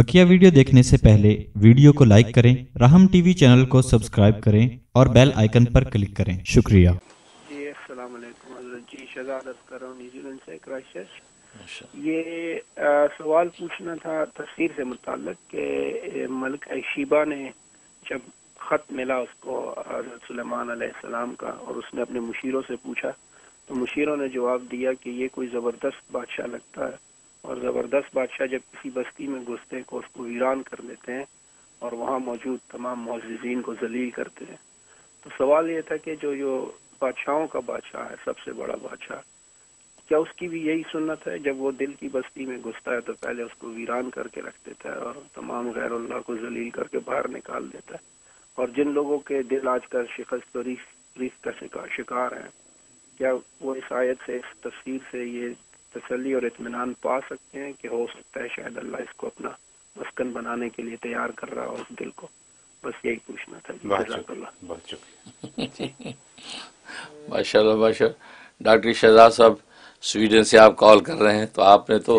बकिया video देखने से पहले वीडियो को लाइक करें राहम टीवी चैनल को सब्सक्राइब करें और बेल आइकन पर क्लिक करें। शुक्रिया। जी जी शहजाद न्यूजीलैंड से क्राइस्ट ये आ, सवाल पूछना था तस्वीर से मुताल्लिक के मलिक शीबा ने जब ख़त मिला उसको हज़रत सुलेमान अलैहिस्सलाम का और उसने अपने मुशीरों से पूछा तो मुशीरों ने जवाब दिया कि ये कोई ज़बरदस्त बादशाह लगता है। और ज़बरदस्त बादशाह जब किसी बस्ती में घुसते हैं को उसको वीरान कर देते हैं और वहाँ मौजूद तमाम मोजीन को जलील करते हैं। तो सवाल ये था कि जो जो बादशाहों का बादशाह है, सबसे बड़ा बादशाह, क्या उसकी भी यही सुन्नत है? जब वो दिल की बस्ती में घुसता है तो पहले उसको वीरान करके रख देता है और तमाम गैर को जलील करके बाहर निकाल देता है। और जिन लोगों के दिल आजकल शिकस्त रीफ का शिकार शिकार हैं, क्या वो इस आयत से, इस तस्वीर से ये तसली और इतमान पा सकते हैं कि हो सकता है शायद अल्लाह इसको अपना मस्कन बनाने के लिए तैयार कर रहा हो उस दिल को। बस यही पूछना था बहुत शुक्रिया माशाल्लाह माशा डॉक्टर शहजाद साहब स्वीडन से आप कॉल कर रहे हैं तो आपने तो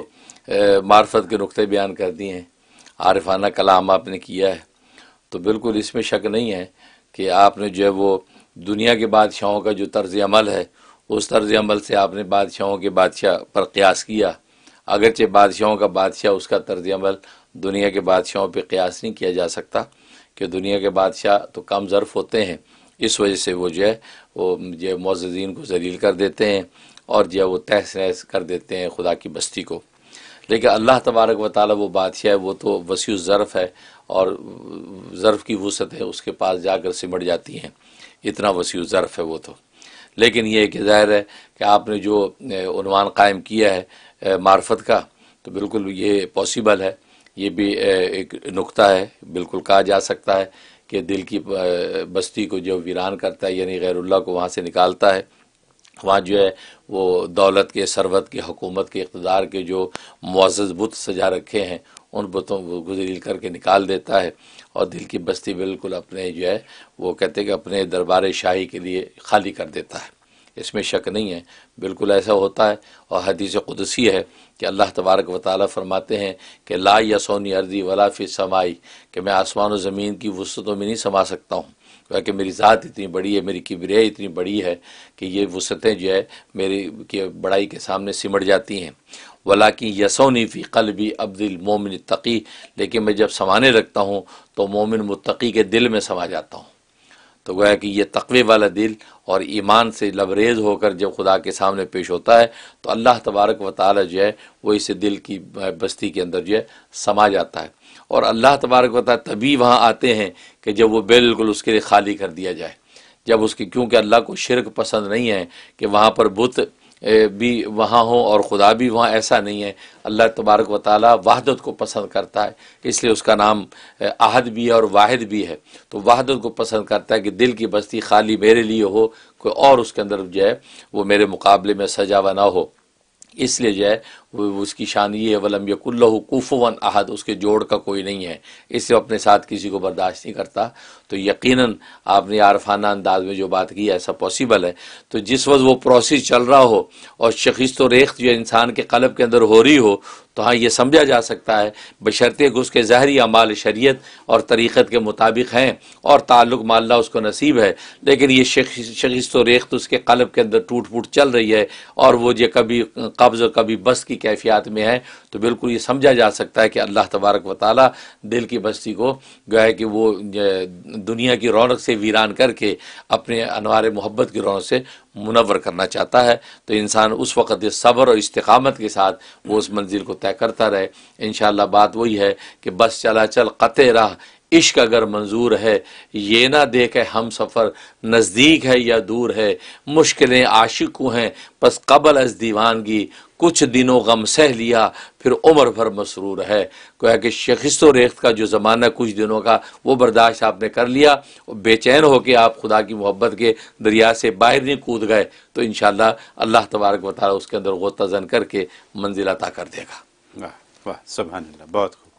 मार्फत के नुक्ते बयान कर दिए हैं। आरिफाना कलाम आपने किया है। तो बिल्कुल इसमें शक नहीं है कि आपने जो है वो दुनिया के बादशाहों का जो तर्ज अमल है उस तर्ज अमल से आपने बादशाहों के बादशाह पर कयास किया। अगरचे बादशाहों का बादशाह उसका तर्ज अमल दुनिया के बादशाहों पर कयास नहीं किया जा सकता कि दुनिया के बादशाह तो कम ज़र्फ होते हैं। इस वजह से वो जो है, वो जो मोजीन को जलील कर देते हैं और जो है वो तहस नहस कर देते हैं खुदा की बस्ती को। लेकिन अल्लाह तबारक व ताली वो बादशाह है, वो तो वसी ज़र्फ़ है और ज़र्फ़ की वसत है, उसके पास जाकर सिमट जाती हैं। इतना वसी ज़र्फ़ है वो तो। लेकिन ये कि ज़ाहिर है कि आपने जो उनवान कायम किया है मार्फत का तो बिल्कुल ये पॉसिबल है। ये भी एक नुक्ता है। बिल्कुल कहा जा सकता है कि दिल की बस्ती को जो वीरान करता है, यानी गैरुल्लाह को वहाँ से निकालता है। वहाँ जो है, वो दौलत के, सरवत के, हुकूमत के इकतदार के जो मुआज़ बुत सजा रखे हैं उन बुतों को गुजरील करके निकाल देता है और दिल की बस्ती बिल्कुल अपने जो है, वो कहते हैं कि अपने दरबार शाही के लिए खाली कर देता है। इसमें शक नहीं है। बिल्कुल ऐसा होता है और हदीस कुदसी है कि अल्लाह तबारक व ताली फरमाते हैं कि ला यसोनी अर्दी वला फि समाई, कि मैं आसमान और ज़मीन की वसतों में नहीं समा सकता हूँ। क्योंकि मेरी ज़ात इतनी बड़ी है, मेरी किबरिया इतनी बड़ी है कि ये वसतें जो है मेरी की बड़ाई के सामने सिमट जाती हैं। वला की यसोनी फ़ी कल्बी अब्दिल मोमिन तकी, लेकिन मैं जब समाने लगता हूँ तो मोमिन मुत्तकी के दिल में समा जाता हूँ। तो गोया कि यह तकवे वाला दिल और ईमान से लबरेज होकर जब खुदा के सामने पेश होता है तो अल्लाह तबारक व ताली जो है, वो इस दिल की बस्ती के अंदर जो है, समा जाता है। और अल्लाह तबारक व तभी वहाँ आते हैं कि जब वो बिल्कुल उसके लिए खाली कर दिया जाए। जब उसकी, क्योंकि अल्लाह को शिरक पसंद नहीं है कि वहाँ पर बुत भी वहाँ हो और खुदा भी वहाँ, ऐसा नहीं है। अल्लाह तबारक व ताली वहदत को पसंद करता है, इसलिए उसका नाम आहद भी है और वाहिद भी है। तो वहदत को पसंद करता है कि दिल की बस्ती खाली मेरे लिए हो, कोई और उसके अंदर जो है, वो मेरे मुकाबले में सजा हुआ ना हो। इसलिए जो है उसकी शान ये है, वलम यकुल्लहु कुफुवन अहद, उसके जोड़ का कोई नहीं है। इसलिए अपने साथ किसी को बर्दाश्त नहीं करता। तो यकीनन आपने आरफाना अंदाज में जो बात की, ऐसा पॉसिबल है। तो जिस वक्त वो प्रोसेस चल रहा हो और शखीस तो रेख्त जो इंसान के कलब के अंदर हो रही हो तो हाँ ये समझा जा सकता है, बशर्ते कि उसके ज़हरी अमाल शरीयत और तरीक़त के मुताबिक हैं और ताल्लुक़ माल्ला उसको नसीब है। लेकिन ये शखीस तो रेख्त उसके कलब के अंदर टूट फूट चल रही है और वो जो कभी कब्ज़ कभी बस की कैफियत में है तो बिल्कुल ये समझा जा सकता है कि अल्लाह तबारक व ताली दिल की बस्ती को, जो है कि वो दुनिया की रौनक से वीरान करके अपने अनवार मोहब्बत की रौनक से मुनवर करना चाहता है। तो इंसान उस वक़्त सब्र और इस्तकामत के साथ वो उस मंजिल को तय करता रहे। इन बात वही है कि बस चला चल क़त राह इश्क अगर मंजूर है, ये ना देखे हम सफ़र नज़दीक है या दूर है, मुश्किलें आशिकू हैं, बस कबल अज दीवानगी, कुछ दिनों गम सह लिया, फिर उम्र भर मसरूर है। गोया कि शखिस्तो रेख्त का जो ज़माना कुछ दिनों का, वो बर्दाश्त आपने कर लिया, और बेचैन होकर आप खुदा की मोहब्बत के दरिया से बाहर नहीं कूद गए तो इन अल्लाह तबारक वाली उसके अंदर गोता जन करके मंजिल अता कर देगा। वाह वाह अल्लाह, बहुत खूब।